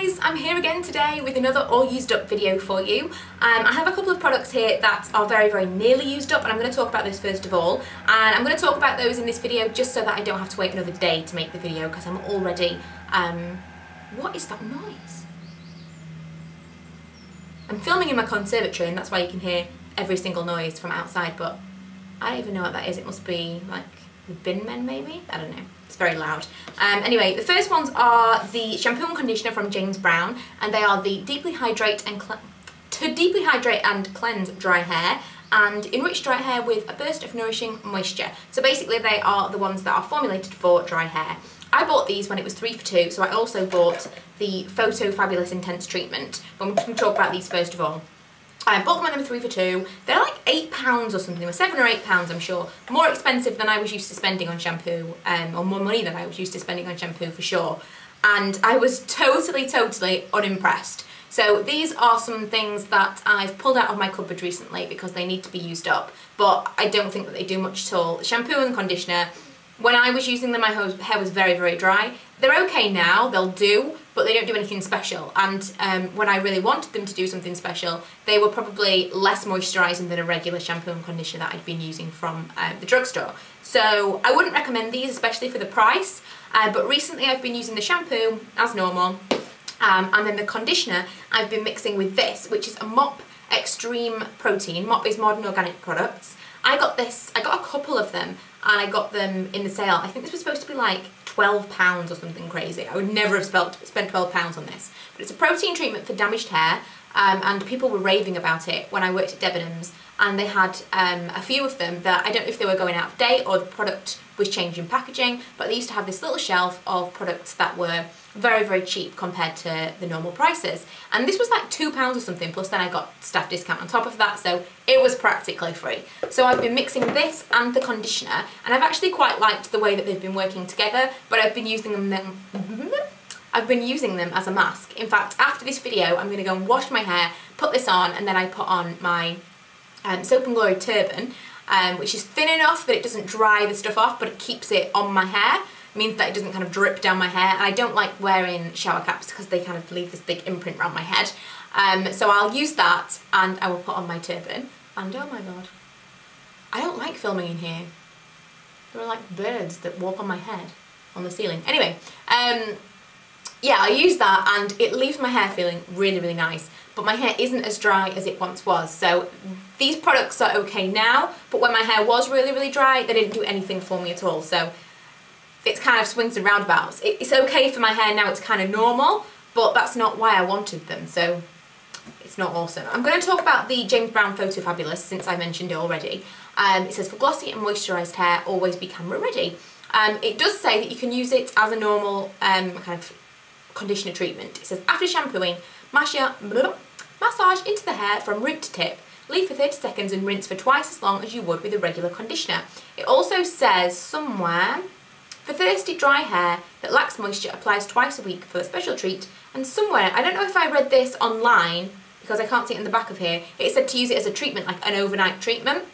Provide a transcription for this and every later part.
guys, I'm here again today with another all used up video for you. Um, I have a couple of products here that are very very nearly used up and I'm going to talk about those first of all and I'm going to talk about those in this video just so that I don't have to wait another day to make the video because I'm already, um, what is that noise? I'm filming in my conservatory and that's why you can hear every single noise from outside but I don't even know what that is, it must be like bin men maybe? I don't know. It's very loud. Um, anyway, the first ones are the shampoo and conditioner from James Brown, and they are the Deeply Hydrate and to deeply hydrate and cleanse dry hair and enrich dry hair with a burst of nourishing moisture. So basically they are the ones that are formulated for dry hair. I bought these when it was three for two, so I also bought the Photo Fabulous Intense Treatment. But going to talk about these first of all. I bought them at number three for two. They're like eight pounds or something, or seven or eight pounds, I'm sure. More expensive than I was used to spending on shampoo, um, or more money than I was used to spending on shampoo for sure. And I was totally, totally unimpressed. So these are some things that I've pulled out of my cupboard recently because they need to be used up, but I don't think that they do much at all. Shampoo and conditioner, when I was using them, my hair was very, very dry. They're okay now, they'll do, but they don't do anything special. And um, when I really wanted them to do something special, they were probably less moisturising than a regular shampoo and conditioner that I'd been using from um, the drugstore. So I wouldn't recommend these, especially for the price. Uh, but recently I've been using the shampoo as normal. Um, and then the conditioner I've been mixing with this, which is a Mop Extreme Protein. Mop is modern organic products. I got this, I got a couple of them and I got them in the sale. I think this was supposed to be like £12 or something crazy. I would never have spent, spent £12 on this. But it's a protein treatment for damaged hair um, and people were raving about it when I worked at Debenhams and they had um, a few of them that I don't know if they were going out of date or the product was changing packaging but they used to have this little shelf of products that were very very cheap compared to the normal prices. And this was like two pounds or something plus then I got staff discount on top of that so it was practically free. So I've been mixing this and the conditioner and I've actually quite liked the way that they've been working together but I've been using them I've been using them as a mask. In fact, after this video, I'm going to go and wash my hair, put this on, and then I put on my um, Soap and Glory turban, um, which is thin enough that it doesn't dry the stuff off, but it keeps it on my hair. It means that it doesn't kind of drip down my hair. And I don't like wearing shower caps because they kind of leave this big imprint around my head. Um, so I'll use that and I will put on my turban. And oh my god, I don't like filming in here. There are like birds that walk on my head on the ceiling. Anyway, um, yeah, I use that and it leaves my hair feeling really, really nice. But my hair isn't as dry as it once was. So these products are okay now, but when my hair was really, really dry, they didn't do anything for me at all. So it's kind of swings and roundabouts. It's okay for my hair now, it's kind of normal, but that's not why I wanted them. So it's not awesome. I'm going to talk about the James Brown Photo Fabulous since I mentioned it already. Um, it says for glossy and moisturised hair, always be camera ready. Um, it does say that you can use it as a normal um, kind of conditioner treatment. It says after shampooing, massage into the hair from root to tip. Leave for 30 seconds and rinse for twice as long as you would with a regular conditioner. It also says somewhere, for thirsty dry hair that lacks moisture applies twice a week for a special treat. And somewhere, I don't know if I read this online because I can't see it in the back of here, it said to use it as a treatment, like an overnight treatment.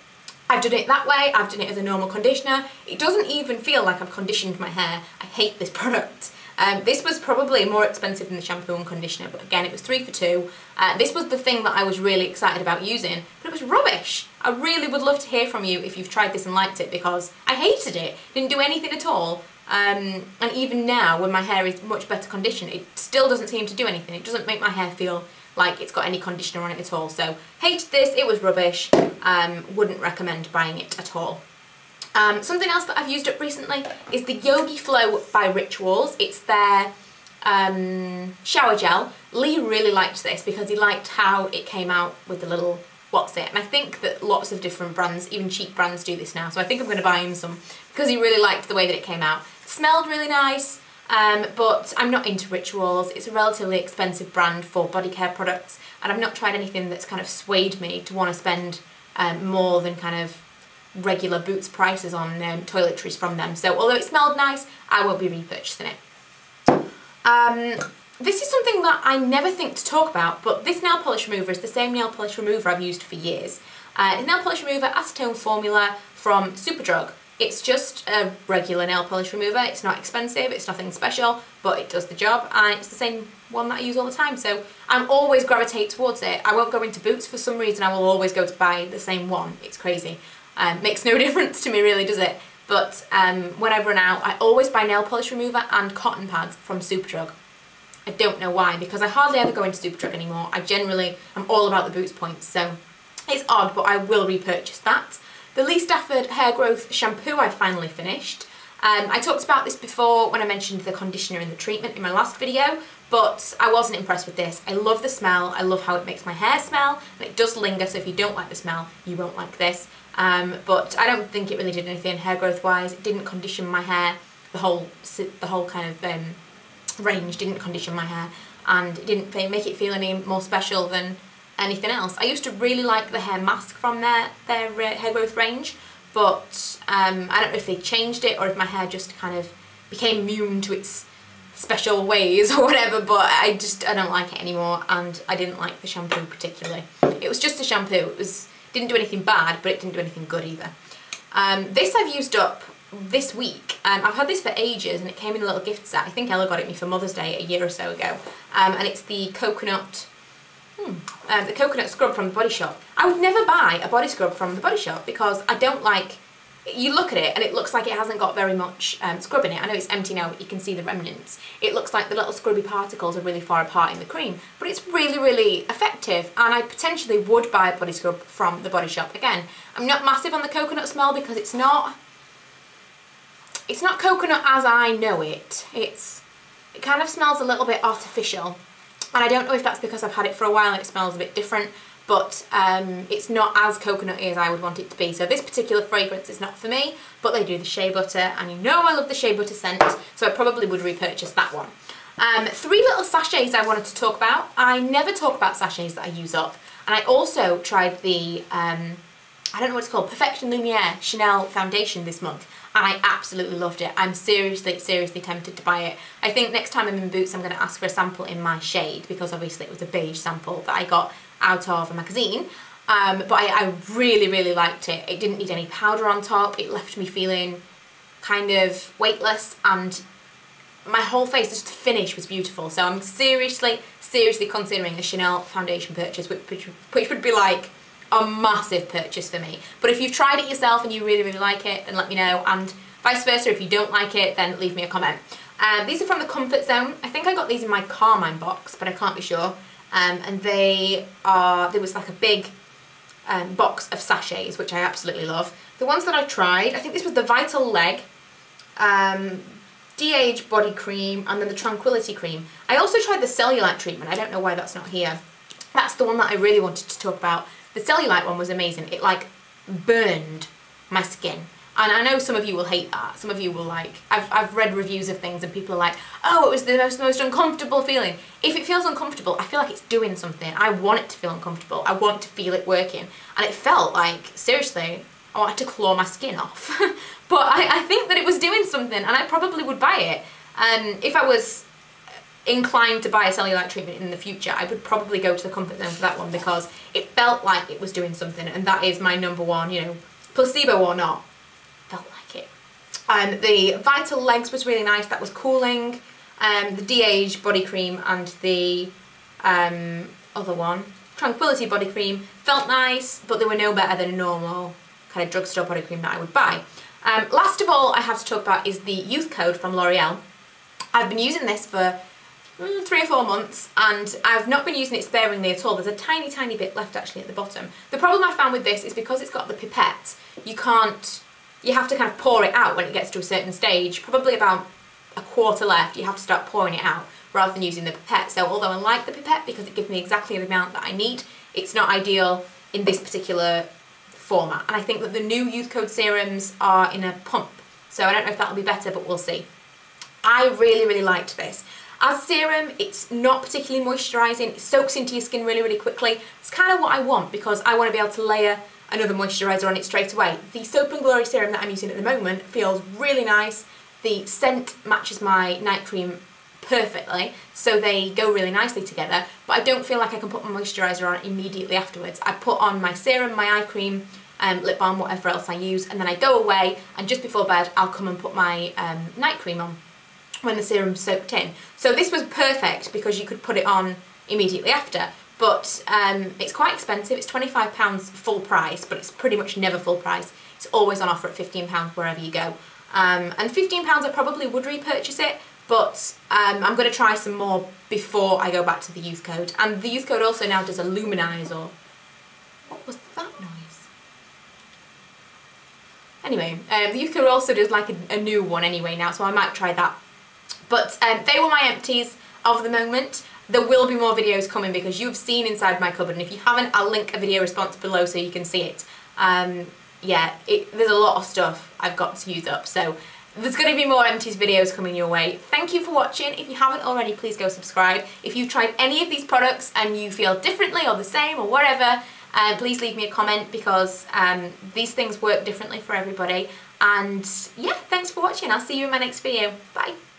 I've done it that way, I've done it as a normal conditioner. It doesn't even feel like I've conditioned my hair. I hate this product. Um, this was probably more expensive than the shampoo and conditioner, but again, it was three for two. Uh, this was the thing that I was really excited about using, but it was rubbish. I really would love to hear from you if you've tried this and liked it because I hated it. Didn't do anything at all. Um, and even now, when my hair is much better conditioned, it still doesn't seem to do anything. It doesn't make my hair feel like it's got any conditioner on it at all. So, hated this, it was rubbish. Um, wouldn't recommend buying it at all. Um, something else that I've used up recently is the Yogi Flow by Rituals. It's their um, shower gel. Lee really liked this because he liked how it came out with the little what's it and I think that lots of different brands, even cheap brands do this now so I think I'm going to buy him some because he really liked the way that it came out. It smelled really nice um, but I'm not into Rituals. It's a relatively expensive brand for body care products and I've not tried anything that's kind of swayed me to want to spend um, more than kind of regular Boots prices on um, toiletries from them. So although it smelled nice, I won't be repurchasing it. Um, this is something that I never think to talk about, but this nail polish remover is the same nail polish remover I've used for years. Uh, it's nail polish remover acetone formula from Superdrug. It's just a regular nail polish remover. It's not expensive, it's nothing special, but it does the job and it's the same one that I use all the time. So I'm always gravitate towards it. I won't go into Boots for some reason. I will always go to buy the same one. It's crazy. Um, makes no difference to me really, does it? But um, when I run out, I always buy nail polish remover and cotton pads from Superdrug. I don't know why, because I hardly ever go into Superdrug anymore. I generally am all about the Boots points, so it's odd, but I will repurchase that. The Lee Stafford Hair Growth Shampoo I finally finished. Um, I talked about this before when I mentioned the conditioner and the treatment in my last video, but I wasn't impressed with this. I love the smell, I love how it makes my hair smell, and it does linger, so if you don't like the smell, you won't like this. Um, but I don't think it really did anything hair growth wise. It didn't condition my hair. The whole the whole kind of um, range didn't condition my hair, and it didn't make it feel any more special than anything else. I used to really like the hair mask from their their uh, hair growth range, but um, I don't know if they changed it or if my hair just kind of became immune to its special ways or whatever but I just I don't like it anymore and I didn't like the shampoo particularly. It was just a shampoo, it was didn't do anything bad but it didn't do anything good either. Um, this I've used up this week. Um, I've had this for ages and it came in a little gift set. I think Ella got it me for Mother's Day a year or so ago um, and it's the coconut Hmm. Um, the coconut scrub from the Body Shop. I would never buy a body scrub from the Body Shop because I don't like you look at it and it looks like it hasn't got very much um, scrub in it. I know it's empty now but you can see the remnants. It looks like the little scrubby particles are really far apart in the cream but it's really really effective and I potentially would buy a body scrub from the Body Shop. Again, I'm not massive on the coconut smell because it's not it's not coconut as I know it. It's It kind of smells a little bit artificial and I don't know if that's because I've had it for a while and it smells a bit different but um, it's not as coconutty as I would want it to be. So this particular fragrance is not for me, but they do the shea butter, and you know I love the shea butter scent, so I probably would repurchase that one. Um, three little sachets I wanted to talk about. I never talk about sachets that I use up, and I also tried the, um, I don't know what it's called, Perfection Lumiere Chanel foundation this month, I absolutely loved it. I'm seriously, seriously tempted to buy it. I think next time I'm in Boots I'm going to ask for a sample in my shade because obviously it was a beige sample that I got out of a magazine. Um, but I, I really, really liked it. It didn't need any powder on top. It left me feeling kind of weightless and my whole face, just the finish was beautiful. So I'm seriously, seriously considering a Chanel foundation purchase, which, which, which would be like a massive purchase for me. But if you've tried it yourself and you really, really like it, then let me know. And vice versa, if you don't like it, then leave me a comment. Um, these are from the Comfort Zone. I think I got these in my Carmine box, but I can't be sure. Um, and they are, there was like a big um, box of sachets, which I absolutely love. The ones that I tried, I think this was the Vital Leg, um, De-Age Body Cream, and then the Tranquility Cream. I also tried the Cellulite treatment. I don't know why that's not here. That's the one that I really wanted to talk about. The Cellulite one was amazing. It like burned my skin. And I know some of you will hate that. Some of you will like, I've, I've read reviews of things and people are like, oh, it was the most, most uncomfortable feeling. If it feels uncomfortable, I feel like it's doing something. I want it to feel uncomfortable. I want to feel it working. And it felt like, seriously, oh, I wanted to claw my skin off. but I, I think that it was doing something and I probably would buy it. And if I was inclined to buy a cellulite treatment in the future, I would probably go to the comfort zone for that one because it felt like it was doing something and that is my number one, you know, placebo or not, felt like it. Um, the Vital Legs was really nice, that was cooling. Um, the De-Age body cream and the um, other one, Tranquility body cream, felt nice, but they were no better than a normal kind of drugstore body cream that I would buy. Um, last of all I have to talk about is the Youth Code from L'Oreal. I've been using this for mm, three or four months and I've not been using it sparingly at all. There's a tiny, tiny bit left actually at the bottom. The problem I found with this is because it's got the pipette, you can't you have to kind of pour it out when it gets to a certain stage, probably about a quarter left, you have to start pouring it out rather than using the pipette. So although I like the pipette because it gives me exactly the amount that I need, it's not ideal in this particular format. And I think that the new Youth Code serums are in a pump. So I don't know if that'll be better, but we'll see. I really, really liked this. As serum, it's not particularly moisturising. It soaks into your skin really, really quickly. It's kind of what I want because I want to be able to layer another moisturiser on it straight away. The Soap and Glory serum that I'm using at the moment feels really nice. The scent matches my night cream perfectly, so they go really nicely together, but I don't feel like I can put my moisturiser on immediately afterwards. I put on my serum, my eye cream, um, lip balm, whatever else I use, and then I go away and just before bed I'll come and put my um, night cream on when the serum's soaked in. So this was perfect because you could put it on immediately after but um, it's quite expensive. It's £25 full price, but it's pretty much never full price. It's always on offer at £15 wherever you go. Um, and £15 I probably would repurchase it, but um, I'm going to try some more before I go back to the youth code. And the youth code also now does a luminize or... What was that noise? Anyway, um, the youth code also does like a, a, new one anyway now, so I might try that. But um, they were my empties of the moment. There will be more videos coming because you've seen inside my cupboard and if you haven't I'll link a video response below so you can see it. Um, yeah, it, there's a lot of stuff I've got to use up so there's going to be more empties videos coming your way. Thank you for watching. If you haven't already, please go subscribe. If you've tried any of these products and you feel differently or the same or whatever, uh, please leave me a comment because um, these things work differently for everybody. And yeah, thanks for watching. I'll see you in my next video. Bye.